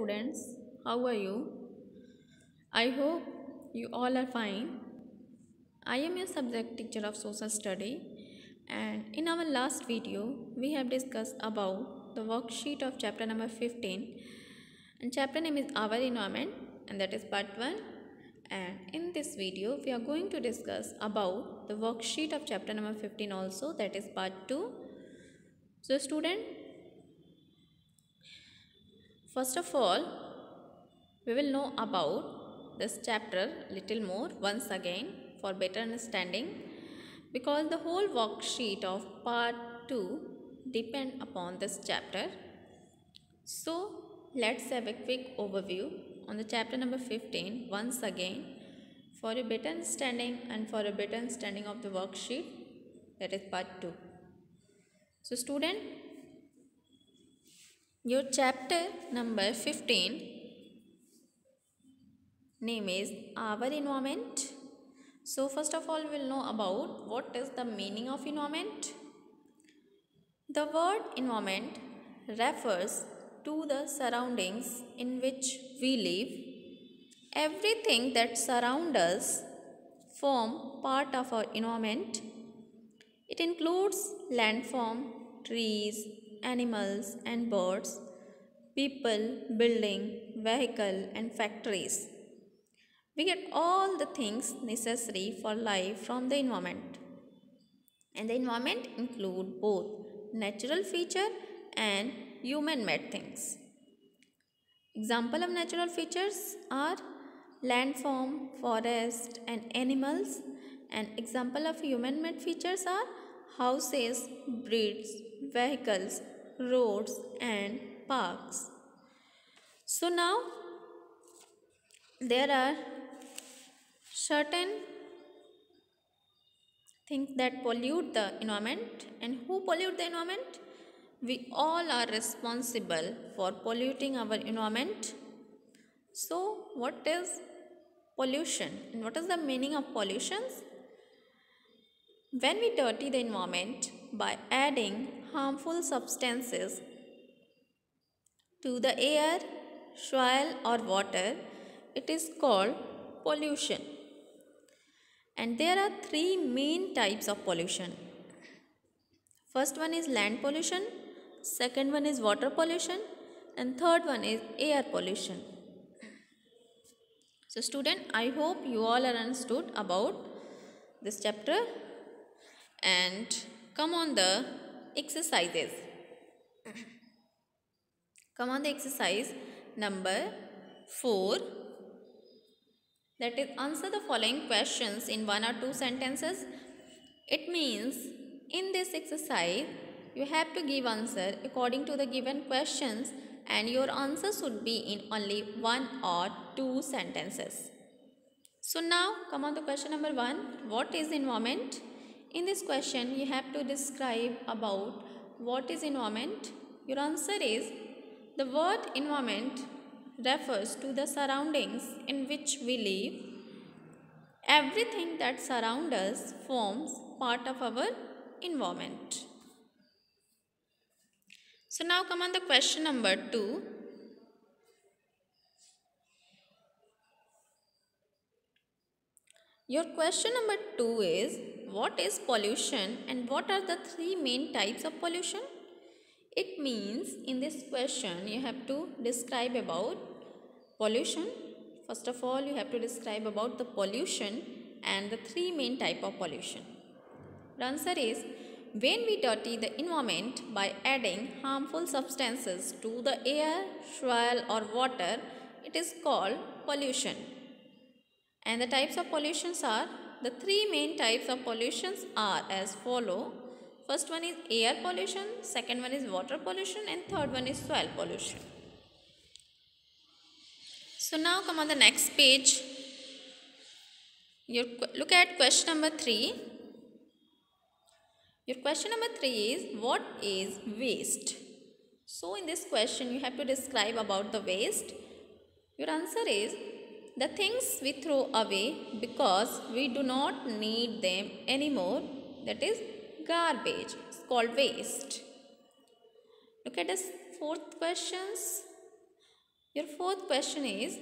students, how are you? I hope you all are fine. I am your subject teacher of social study and in our last video we have discussed about the worksheet of chapter number 15 and chapter name is our environment and that is part 1 and in this video we are going to discuss about the worksheet of chapter number 15 also that is part 2 so student first of all we will know about this chapter little more once again for better understanding because the whole worksheet of part 2 depend upon this chapter. So let's have a quick overview on the chapter number 15 once again. For a better understanding and for a better understanding of the worksheet that is part 2 so student your chapter number 15 name is our environment. So first of all we'll know about what is the meaning of environment. The word environment refers to the surroundings in which we live. Everything that surrounds us form part of our environment. It includes landform trees animals and birds people building vehicle and factories we get all the things necessary for life from the environment. And the environment include both natural feature and human-made things. Example of natural features are landform, forest and animals. And example of human-made features are houses, bridges, vehicles, roads and parks. So now there are certain things that pollute the environment. And who pollute the environment? We all are responsible for polluting our environment. So what is pollution? And what is the meaning of pollutions when we dirty the environment by adding harmful substances to the air soil or water it is called pollution and there are three main types of pollution. First one is land pollution, second one is water pollution and third one is air pollution. So student, I hope you all are understood about this chapter and come on the exercises. Come on the exercise number 4 that is answer the following questions in one or two sentences. It means in this exercise you have to give answer according to the given questions and your answer should be in only one or two sentences. So now come on to question number one. What is environment in this question you have to describe about what is environment your answer is the word environment refers to the surroundings in which we live. Everything that surrounds us forms part of our environment. So now come on the question number 2. Your question number 2 is what is pollution and what are the three main types of pollution? It means in this question you have to describe about pollution. First of all you have to describe about the pollution and the three main type of pollution. The answer is when we dirty the environment by adding harmful substances to the air, soil or water it is called pollution. And the types of pollutions are the three main types of pollutions are as follow First one is air pollution, second one is water pollution and third one is soil pollution. So now come on the next page. You look at question number 3. Your question number 3 is what is waste? So in this question you have to describe about the waste. Your answer is the things we throw away because we do not need them anymore that is garbage. It's called waste. Look at this fourth questions. Your fourth question is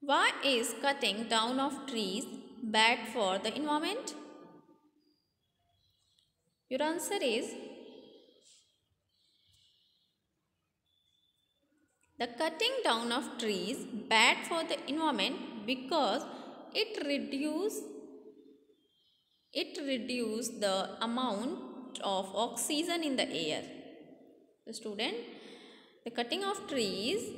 Why is cutting down of trees bad for the environment? Your answer is The cutting down of trees bad for the environment because it reduce it reduce the amount of oxygen in the air. The student, the cutting of trees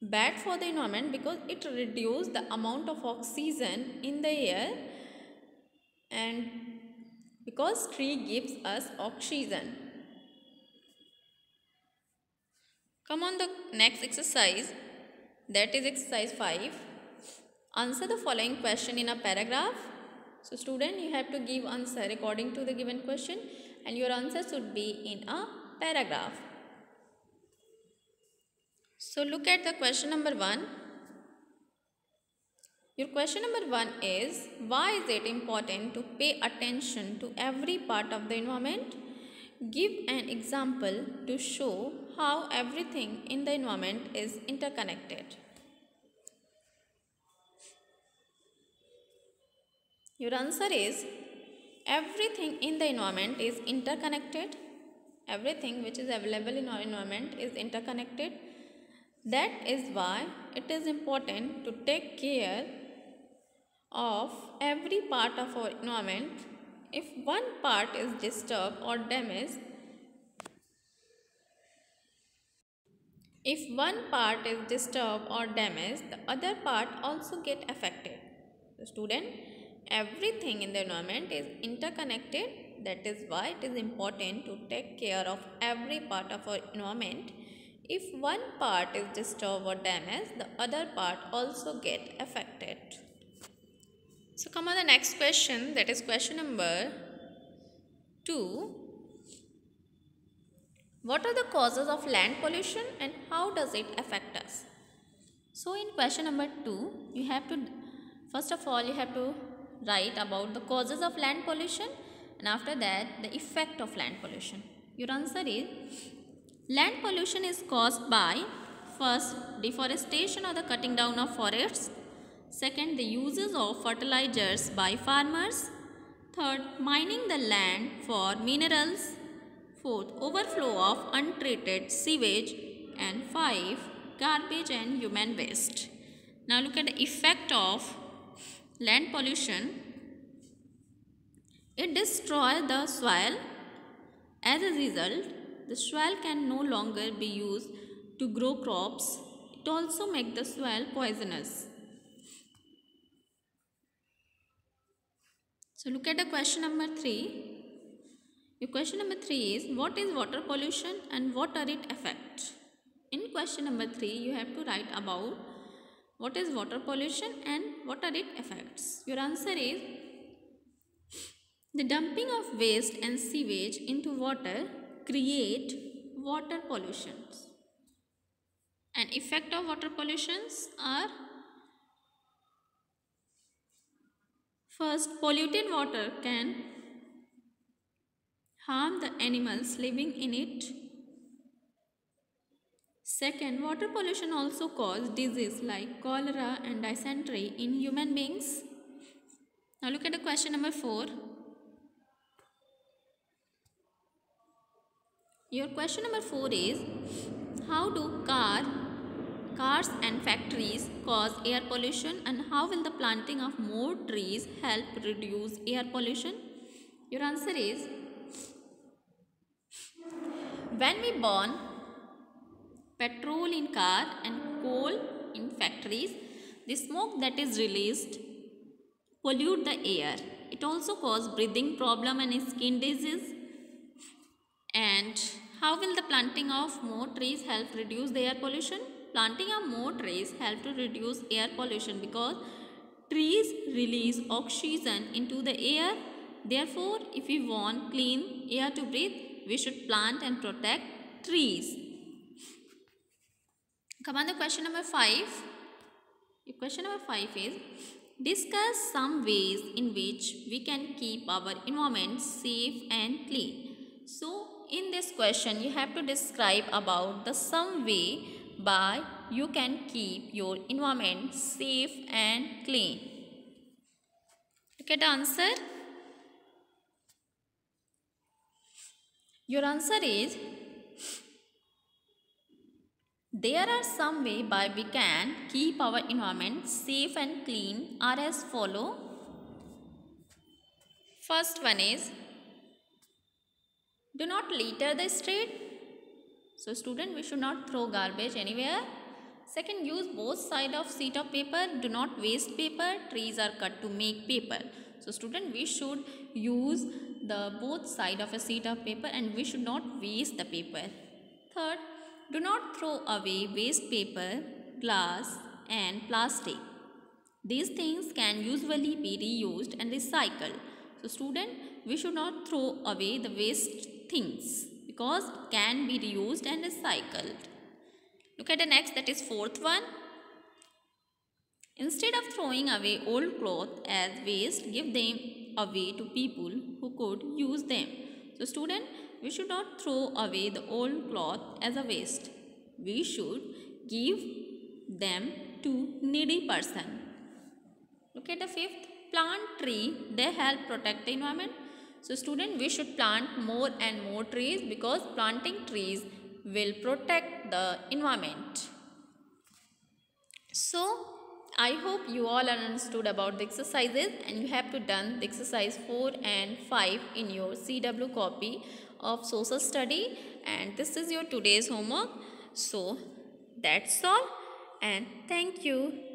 bad for the environment because it reduce the amount of oxygen in the air and because tree gives us oxygen Come on the next exercise that is exercise 5. Answer the following question in a paragraph. So student you have to give answer according to the given question and your answer should be in a paragraph. So look at the question number 1. Your question number 1 is why is it important to pay attention to every part of the environment? Give an example to show how everything in the environment is interconnected. Your answer is everything in the environment is interconnected. Everything which is available in our environment is interconnected. That is why it is important to take care of every part of our environment if one part is disturbed or damaged, if one part is disturbed or damaged, the other part also get affected. The student, everything in the environment is interconnected. That is why it is important to take care of every part of our environment. If one part is disturbed or damaged, the other part also get affected. So come on the next question that is question number 2. What are the causes of land pollution and how does it affect us? So in question number 2 you have to first of all you have to write about the causes of land pollution and after that the effect of land pollution. Your answer is land pollution is caused by first deforestation or the cutting down of forests Second, the uses of fertilizers by farmers. Third, mining the land for minerals. Fourth, overflow of untreated sewage. And five, garbage and human waste. Now look at the effect of land pollution. It destroys the soil. As a result, the soil can no longer be used to grow crops. It also makes the soil poisonous. So look at the question number 3. Your question number 3 is what is water pollution and what are its effects? In question number 3 you have to write about what is water pollution and what are its effects. Your answer is the dumping of waste and sewage into water create water pollutions. And effect of water pollutions are First, polluted water can harm the animals living in it. Second, water pollution also causes disease like cholera and dysentery in human beings. Now look at the question number 4. Your question number 4 is How do car cars and factories cause air pollution and how will the planting of more trees help reduce air pollution? Your answer is when we burn petrol in car and coal in factories, the smoke that is released pollute the air. It also cause breathing problem and skin disease. And how will the planting of more trees help reduce the air pollution? Planting of more trees help to reduce air pollution because trees release oxygen into the air. Therefore, if we want clean air to breathe, we should plant and protect trees. Come on the question number 5. Question number 5 is Discuss some ways in which we can keep our environment safe and clean. So, in this question you have to describe about the some way by you can keep your environment safe and clean. Look at the answer. Your answer is there are some way by we can keep our environment safe and clean are as follow. First one is do not litter the street. So student we should not throw garbage anywhere. Second use both side of sheet of paper. Do not waste paper. Trees are cut to make paper. So student we should use the both side of a sheet of paper and we should not waste the paper. Third do not throw away waste paper, glass and plastic. These things can usually be reused and recycled. So student, we should not throw away the waste things because it can be reused and recycled. Look at the next that is fourth one. Instead of throwing away old cloth as waste, give them away to people who could use them. So student, we should not throw away the old cloth as a waste. We should give them to needy person. Look at the fifth. Plant tree. They help protect the environment. So student, we should plant more and more trees because planting trees will protect the environment. So, I hope you all understood about the exercises and you have to done the exercise 4 and 5 in your CW copy of social study and this is your today's homework. So that's all and thank you.